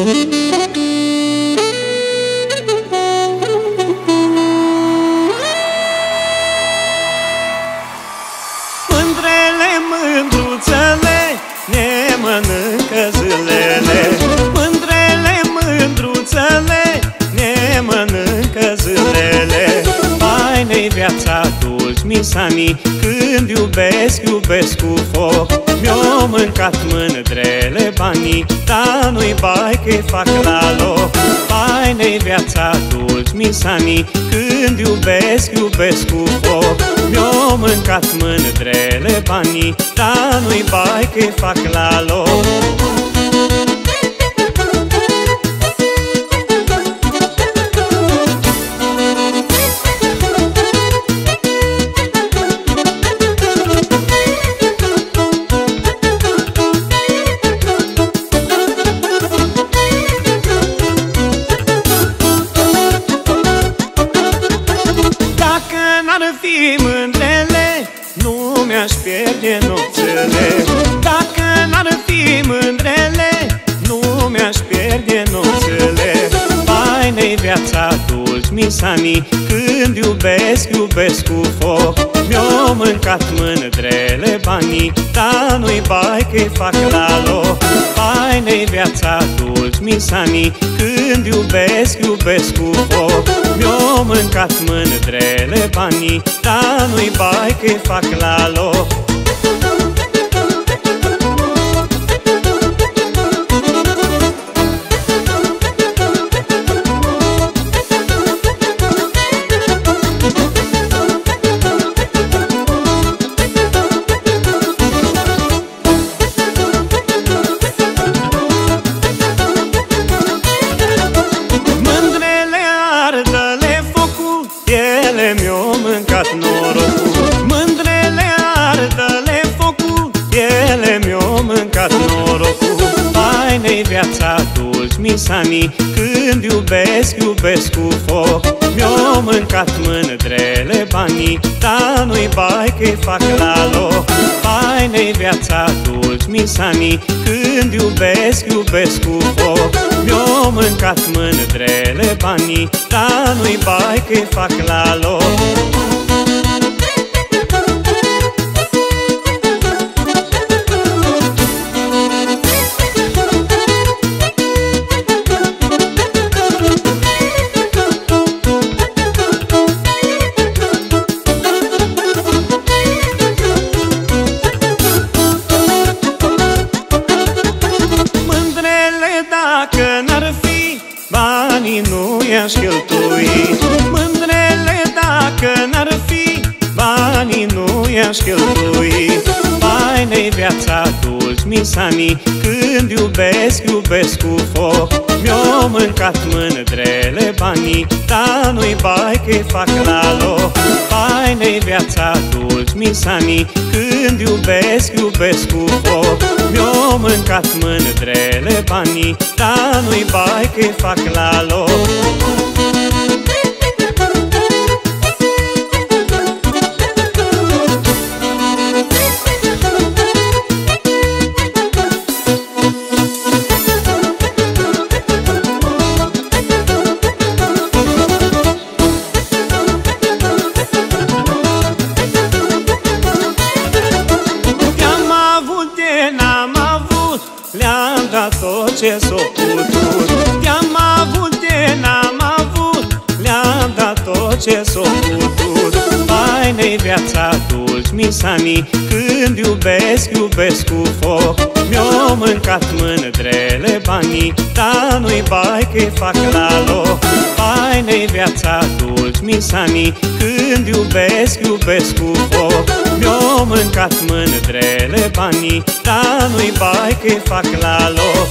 Mândrele mândruțele ne mănâncă zilele. Mândrele mândruțele ne mânncă zilele. Faină-i viața dulci, misanii Când iubesc, iubesc cu foc. Mi-o mâncat mândrele banii Dar nu-i bai că fac la loc. Faină-i viața dulci, misanii Când iubesc, iubesc cu foc. Mi-o mâncat mândrele banii Dar nu-i bai că fac la loc n-ar fi mândrele Nu mi-aș pierde nopțele Dacă n-ar fi mândrele Nu mi-aș pierde nopțele Faină-i viața dulci, misanii Când iubesc, iubesc cu foc. Mi-o mâncat mândrele banii Dar nu-i bai că fac la loc. Faină-i viața dulci, misanii Când iubesc, iubesc cu foc. Mi-o mâncat mândrele banii Dar nu-i bai că fac la loc Faină-i viața dulci, misanii Când iubesc, iubesc cu foc. Mi-o mâncat mândrele banii Dar nu-i bai că fac la loc. Faină-i viața dulci, misanii Când iubesc, iubesc cu foc. Mi-o mâncat mândrele banii Dar nu-i bai că fac la loc nu i-aș cheltui Mândrele dacă n-ar fi Banii nu i-aș cheltui. Faină-i viața dulci, misanii Când iubesc, iubesc cu foc. Mi-o mâncat mândrele banii Dar nu-i bai că fac la loc. Faină-i viața dulci, misanii Când iubesc, iubesc cu foc Mi-o mâncat mândrele banii Dar nu-i bai că fac la loc ce s-o putut Te-am avut de n-am avut Le-am dat tot ce s-o putut Faină-i viața dulci, misanii Când iubesc, iubesc cu foc. Mi-o mâncat mândrele banii Dar nu-i bai că fac la loc. Faină-i viața dulci, misanii Când iubesc, iubesc cu foc. Mi-o mâncat mândrele banii Dar nu-i bai că fac la loc